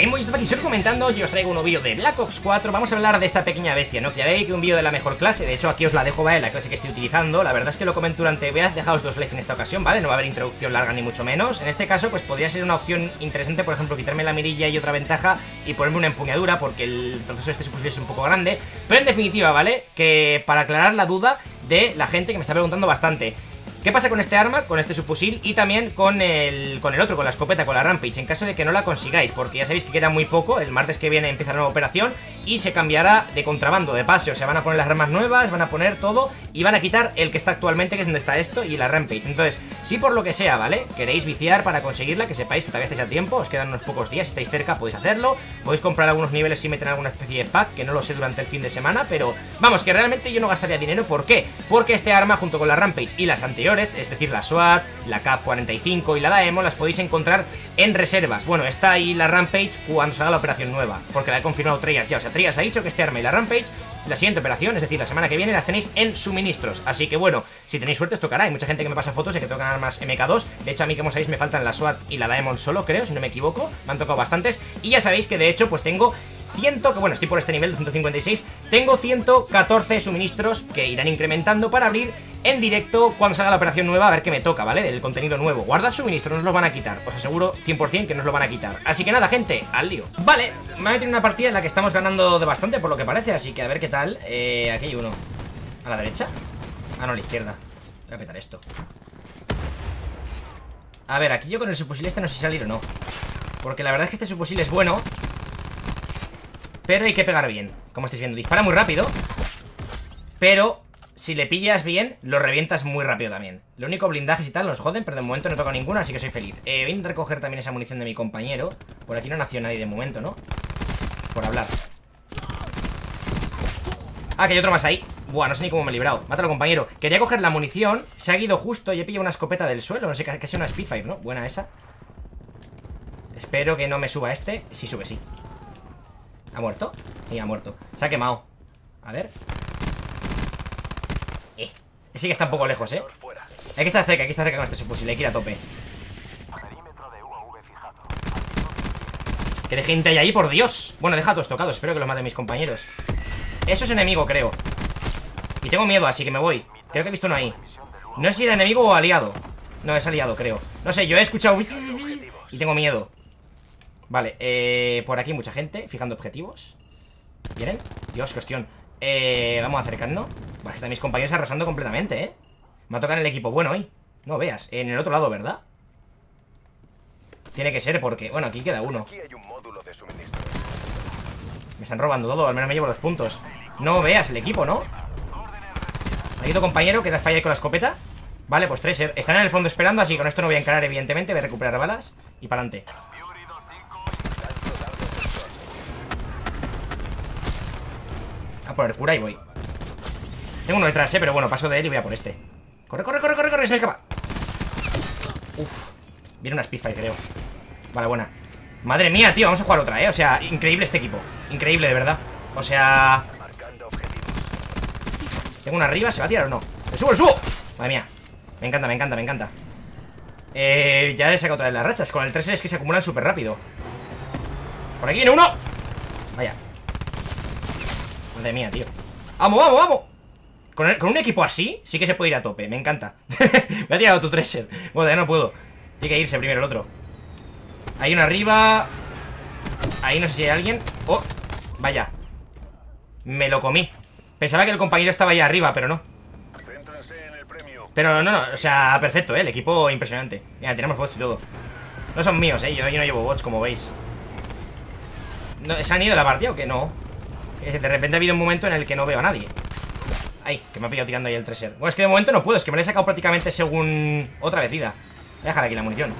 hemos estado aquí solo comentando, yo os traigo un nuevo vídeo de Black Ops 4 Vamos a hablar de esta pequeña bestia, ¿no? Que haré que un vídeo de la mejor clase, de hecho aquí os la dejo, ¿vale? La clase que estoy utilizando, la verdad es que lo comento durante... Voy a dejaros dos likes en esta ocasión, ¿vale? No va a haber introducción larga ni mucho menos En este caso, pues podría ser una opción interesante, por ejemplo, quitarme la mirilla y otra ventaja Y ponerme una empuñadura, porque el proceso este subfusil es un poco grande Pero en definitiva, ¿vale? Que para aclarar la duda de la gente que me está preguntando bastante ¿Qué pasa con este arma, con este subfusil y también con el, con el otro, con la escopeta, con la Rampage? En caso de que no la consigáis, porque ya sabéis que queda muy poco, el martes que viene empieza la nueva operación y se cambiará de contrabando, de pase, o sea, van a poner las armas nuevas, van a poner todo y van a quitar el que está actualmente, que es donde está esto, y la Rampage. Entonces, si por lo que sea, ¿vale? Queréis viciar para conseguirla, que sepáis que todavía estáis a tiempo, os quedan unos pocos días, si estáis cerca podéis hacerlo, podéis comprar algunos niveles si meten alguna especie de pack, que no lo sé durante el fin de semana, pero vamos, que realmente yo no gastaría dinero, ¿por qué? Porque este arma junto con la Rampage y las anteriores, es decir, las SWAT, la CAP-45 y la Daemon las podéis encontrar en reservas. Bueno, está ahí la Rampage cuando salga la operación nueva, porque la he confirmado Treyas ya. O sea, Treyas ha dicho que este arma y la Rampage, la siguiente operación, es decir, la semana que viene, las tenéis en suministros. Así que bueno, si tenéis suerte os tocará. Hay mucha gente que me pasa fotos de que tocan armas MK2. De hecho, a mí, como sabéis, me faltan la SWAT y la Daemon solo, creo, si no me equivoco. Me han tocado bastantes. Y ya sabéis que de hecho, pues tengo 100, que bueno, estoy por este nivel de 156 Tengo 114 suministros que irán incrementando para abrir en directo cuando salga la operación nueva a ver qué me toca, ¿vale? Del contenido nuevo. Guarda suministros, no os lo van a quitar Os aseguro 100% que no os lo van a quitar. Así que nada, gente, al lío. Vale, me voy a meter en una partida en la que estamos ganando de bastante por lo que parece Así que a ver qué tal. Eh, Aquí hay uno. ¿A la derecha? Ah, no, a la izquierda. Voy a petar esto. A ver, aquí yo con el subfusil este no sé si salir o no. Porque la verdad es que este subfusil es bueno pero hay que pegar bien, como estáis viendo. Dispara muy rápido Pero si le pillas bien, lo revientas muy rápido también. Lo único blindajes y tal nos joden Pero de momento no toca ninguno, así que soy feliz. Eh, Voy a intentar coger también esa munición de mi compañero. Por aquí no nació nadie de momento, ¿no? Por hablar. Ah, que hay otro más ahí. Buah, no sé ni cómo me he librado. Mátalo, compañero. Quería coger la munición. Se ha ido justo y he pillado una escopeta del suelo. No sé, sea una Spitfire, ¿no? Buena esa. Espero que no me suba este. Si sube, sí ¿Ha muerto? Sí, ha muerto. Se ha quemado. A ver. Eh Ese que está un poco lejos, ¿eh? Hay que estar cerca, hay que estar cerca con este subfusil Hay que ir a tope. Que de gente hay ahí, por Dios. Bueno, deja todos tocados Espero que los maten mis compañeros. Eso es enemigo, creo. Y tengo miedo, así que me voy. Creo que he visto uno ahí. No sé si era enemigo o aliado. No, es aliado, creo. No sé, yo he escuchado Y tengo miedo Vale, eh, por aquí mucha gente Fijando objetivos. ¿Vienen? Dios, cuestión. Eh, Vamos a acercarnos. Vale, están mis compañeros arrasando completamente, ¿eh? Me va a tocar el equipo bueno hoy. No veas, en el otro lado, ¿verdad? Tiene que ser porque... Bueno, aquí queda uno. Me están robando todo Al menos me llevo los puntos. No veas el equipo, ¿no? Hay otro compañero que falla ahí con la escopeta. Vale, pues tres eh, Están en el fondo esperando Así que con esto no voy a encarar, evidentemente. Voy a recuperar balas Y para adelante A poner cura y voy. Tengo uno detrás, eh, pero bueno, paso de él y voy a por este. Corre, corre, corre, corre, corre, se escapa. Uf, viene una Spitfire, creo. Vale, buena. Madre mía, tío, vamos a jugar otra, eh O sea, increíble este equipo. Increíble, de verdad. O sea... Tengo una arriba, ¿se va a tirar o no? ¡Le subo, le subo! Madre mía. Me encanta, me encanta, me encanta. Eh... Ya he sacado otra vez las rachas. Con el 3 es que se acumulan súper rápido. Por aquí viene uno. Vaya Madre mía, tío. ¡Vamos, vamos, vamos! Con, con, un equipo así, sí que se puede ir a tope Me encanta. Me ha tirado tu treser Bueno, ya no puedo. Tiene que irse primero el otro. Hay uno arriba. Ahí no sé si hay alguien. ¡Oh! Vaya. Me lo comí. Pensaba que el compañero estaba ahí arriba, pero no. Pero no, no, o sea, perfecto, ¿eh? El equipo impresionante. Mira, tenemos bots y todo. No son míos, ¿eh? Yo, yo no llevo bots, como veis. ¿No, ¿Se han ido de la partida o qué? No de repente ha habido un momento en el que no veo a nadie. Ay, que me ha pillado tirando ahí el treser Bueno, es que de momento no puedo, es que me lo he sacado prácticamente según otra vez vida. Voy a dejar aquí la munición.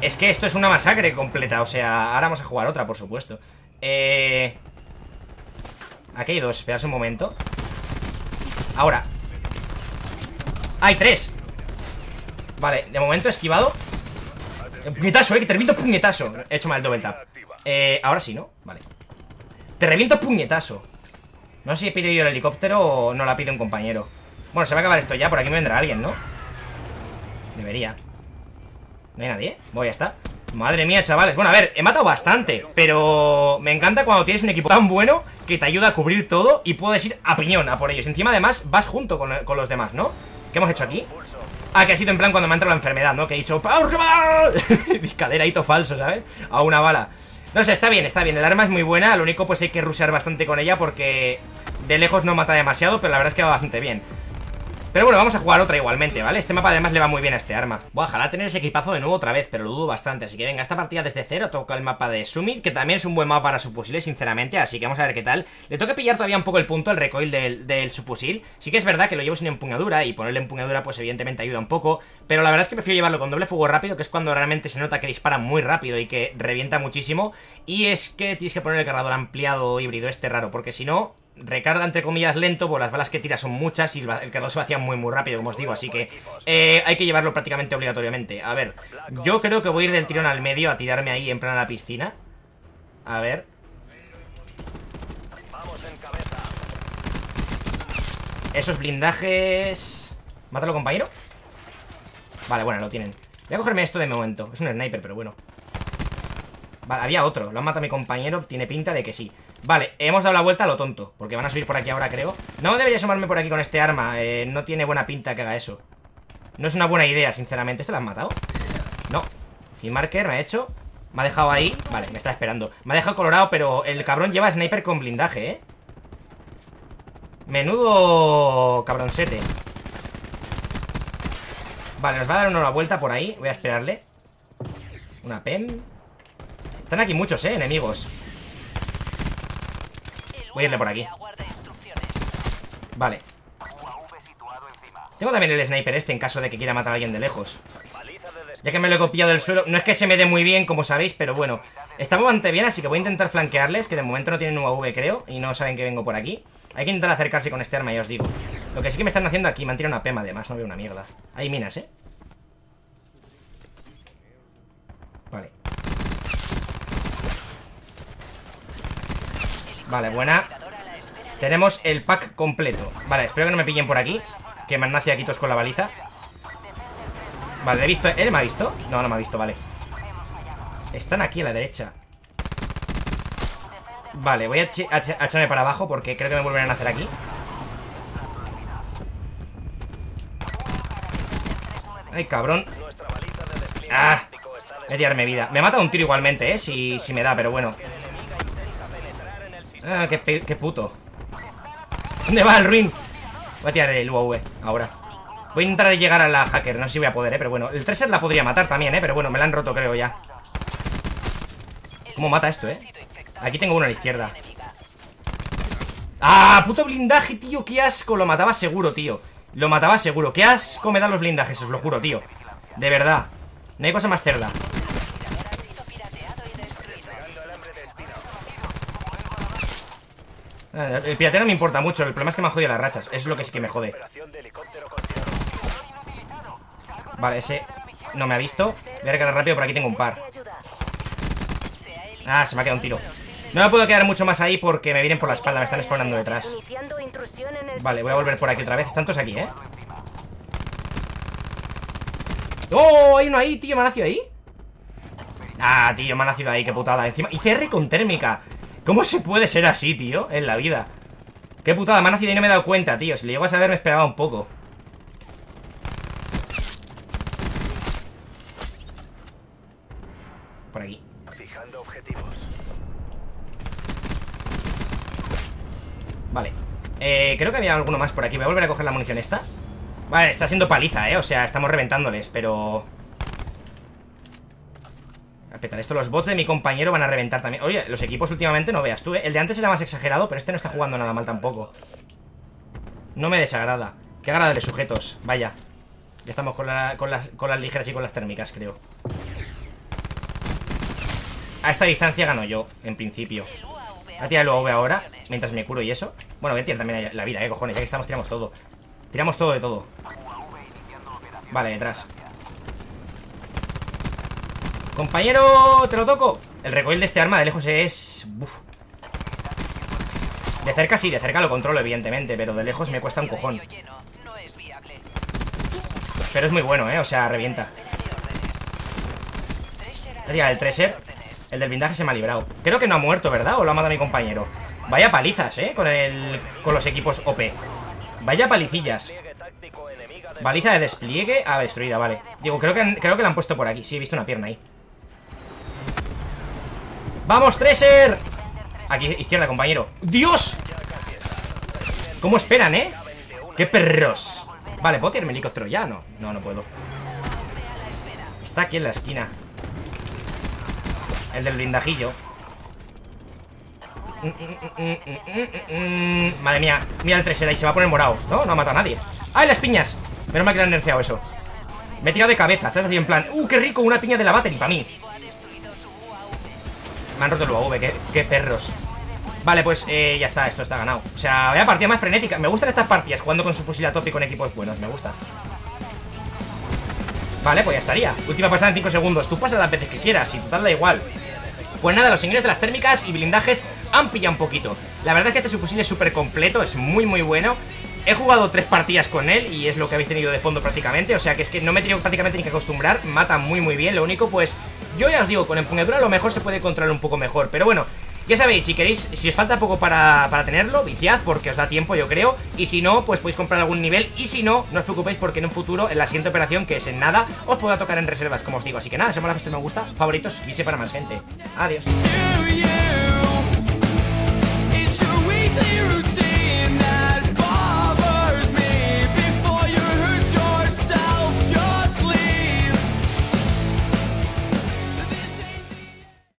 Es que esto es una masacre completa O sea, ahora vamos a jugar otra, por supuesto. Eh... Aquí hay dos, esperad un momento. Ahora. Hay tres. Vale, de momento he esquivado. Puñetazo, eh, que termino puñetazo. He hecho mal el double tap. Eh, ahora sí, ¿no? Vale te reviento puñetazo No sé si he pedido yo el helicóptero o no la pide un compañero Bueno, se va a acabar esto ya Por aquí me vendrá alguien, ¿no? Debería ¿No hay nadie? Voy, ya está Madre mía, chavales Bueno, a ver, he matado bastante Pero me encanta cuando tienes un equipo tan bueno Que te ayuda a cubrir todo Y puedes ir a piñón a por ellos Encima, además, vas junto con, con los demás, ¿no? ¿Qué hemos hecho aquí? Ah, que ha sido en plan cuando me ha entrado la enfermedad, ¿no? Que he dicho ¡Pausa! Discaderito falso, ¿sabes? A una bala No sé, está bien, está bien. El arma es muy buena. Lo único, pues hay que rushear bastante con ella Porque de lejos no mata demasiado Pero la verdad es que va bastante bien pero bueno, vamos a jugar otra igualmente, ¿vale? Este mapa además le va muy bien a este arma. Buah, ojalá tener ese equipazo de nuevo otra vez, pero lo dudo bastante. Así que venga, esta partida desde cero toca el mapa de Summit Que también es un buen mapa para subfusiles, sinceramente. Así que vamos a ver qué tal. Le toca pillar todavía un poco el punto, el recoil del, del subfusil Sí que es verdad que lo llevo sin empuñadura Y ponerle empuñadura pues evidentemente ayuda un poco. Pero la verdad es que prefiero llevarlo con doble fuego rápido Que es cuando realmente se nota que dispara muy rápido Y que revienta muchísimo. Y es que tienes que poner el cargador ampliado híbrido este raro Porque si no, recarga entre comillas lento, pues las balas que tira son muchas y el cargador se vacía muy muy rápido, como os digo, así que eh, hay que llevarlo prácticamente obligatoriamente. A ver, yo creo que voy a ir del tirón al medio a tirarme ahí en plan a la piscina. A ver. Esos blindajes... ¿Mátalo, compañero? Vale, bueno, lo tienen. Voy a cogerme esto de momento. Es un sniper, pero bueno. Vale, había otro. Lo han matado mi compañero. Tiene pinta de que sí. Vale, hemos dado la vuelta a lo tonto Porque van a subir por aquí ahora, creo No debería asomarme por aquí con este arma eh, No tiene buena pinta que haga eso No es una buena idea, sinceramente ¿Este lo has matado? No Marker me ha hecho Me ha dejado ahí Vale, me está esperando Me ha dejado colorado Pero el cabrón lleva sniper con blindaje, ¿eh? Menudo cabroncete Vale, nos va a dar una vuelta por ahí Voy a esperarle Una PEM Están aquí muchos, ¿eh? Enemigos. Voy a irle por aquí. Vale. Tengo también el sniper este en caso de que quiera matar a alguien de lejos. Ya que me lo he copiado del suelo No es que se me dé muy bien, como sabéis, pero bueno. Está bastante bien, así que voy a intentar flanquearles Que de momento no tienen UAV, creo Y no saben que vengo por aquí. Hay que intentar acercarse con este arma, ya os digo. Lo que sí que me están haciendo aquí, me han tirado una pema además No veo una mierda. Hay minas, ¿eh? Vale, buena. Tenemos el pack completo. Vale, espero que no me pillen por aquí Que me han nacido aquí todos con la baliza. Vale, he visto ¿Él me ha visto? No, no me ha visto, vale. Están aquí a la derecha. Vale, voy a, echarme para abajo Porque creo que me volverán a hacer aquí. Ay, cabrón. Ah, mediarme vida. Me mata un tiro igualmente, eh si, si me da, pero bueno Ah, qué, puto ¿Dónde va el ruin? Voy a tirar el UAV ahora Voy a intentar llegar a la hacker, no sé si voy a poder, ¿eh? Pero bueno, el tracer la podría matar también, ¿eh? Pero bueno, me la han roto, creo, ya ¿Cómo mata esto, eh? Aquí tengo uno a la izquierda ¡Ah! ¡Puto blindaje, tío! ¡Qué asco! Lo mataba seguro, tío Lo mataba seguro ¡Qué asco me dan los blindajes! Os lo juro, tío De verdad No hay cosa más cerda Eh, el piratero me importa mucho, el problema es que me ha jodido las rachas es lo que sí que me jode. Vale, ese no me ha visto. Voy a recargar rápido, por aquí tengo un par. Ah, se me ha quedado un tiro. No me puedo quedar mucho más ahí porque me vienen por la espalda Me están explorando detrás. Vale, voy a volver por aquí otra vez. Están todos aquí, ¿eh? ¡Oh! Hay uno ahí, tío, ¿me ha nacido ahí? Ah, tío, me ha nacido ahí, qué putada. Encima, y R con térmica ¿Cómo se puede ser así, tío? En la vida. Qué putada, me ha nacido y no me he dado cuenta, tío. Si le llego a saber me esperaba un poco. Por aquí. Fijando objetivos. Vale. Eh, Creo que había alguno más por aquí. Voy a volver a coger la munición esta. Vale, está siendo paliza, eh. O sea, estamos reventándoles, pero esto los bots de mi compañero van a reventar también. Oye, los equipos últimamente no veas tú, ¿eh? El de antes era más exagerado, pero este no está jugando nada mal tampoco. No me desagrada. Qué agradable sujetos, vaya. Ya estamos con, con, las, con las ligeras y con las térmicas, creo. A esta distancia gano yo, en principio. A tirar el UAV ahora Mientras me curo y eso. Bueno, voy a tirar también la vida, eh, cojones Ya que estamos, tiramos todo. Tiramos todo de todo. Vale, detrás Compañero, te lo toco El recoil de este arma de lejos es... De cerca sí, de cerca lo controlo evidentemente Pero de lejos me cuesta un cojón Pero es muy bueno, eh, o sea, revienta el Treasure, el del blindaje se me ha librado. Creo que no ha muerto, ¿verdad? ¿O lo ha matado mi compañero? Vaya palizas, ¿eh? Con, el, con los equipos OP. Vaya palicillas. Baliza de despliegue. Ah, destruida, vale. Digo, creo que, creo que la han puesto por aquí. Sí, he visto una pierna ahí. ¡Vamos, Treasure! Aquí, izquierda, compañero ¡Dios! ¿Cómo esperan, eh? ¡Qué perros! Vale, ¿puedo tirarme helicóptero ya? No, no, no puedo Está aquí en la esquina El del blindajillo Madre mía, mira el Treasure ahí, se va a poner morado No, no ha matado a nadie ¡Ay, las piñas! Menos mal que le han nerfeado eso Me he tirado de cabeza, ¿sabes? Así en plan ¡Uh, qué rico! Una piña de la battery para mí Me han roto el UAV, qué, perros. Vale, pues eh, ya está, esto está ganado. O sea, vaya partida más frenética. Me gustan estas partidas jugando con su fusil a tope y con equipos buenos Me gusta. Vale, pues ya estaría. Última pasada en 5 segundos. Tú pasas las veces que quieras y total da igual. Pues nada, los señores de las térmicas y blindajes han pillado un poquito. La verdad es que este subfusil es súper completo, es muy muy bueno. He jugado tres partidas con él y es lo que habéis tenido de fondo prácticamente O sea que es que no me he tenido prácticamente ni que acostumbrar. Mata muy muy bien, lo único pues yo ya os digo, con empuñadura a lo mejor se puede controlar un poco mejor Pero bueno, ya sabéis, si queréis, si os falta poco para, para, tenerlo, viciad porque os da tiempo, yo creo. Y si no, pues podéis comprar algún nivel. Y si no, no os preocupéis porque en un futuro, en la siguiente operación, que es en nada, os pueda tocar en reservas, como os digo. Así que nada, si os mola esto me gusta, favoritos, suscribirse para más gente. Adiós.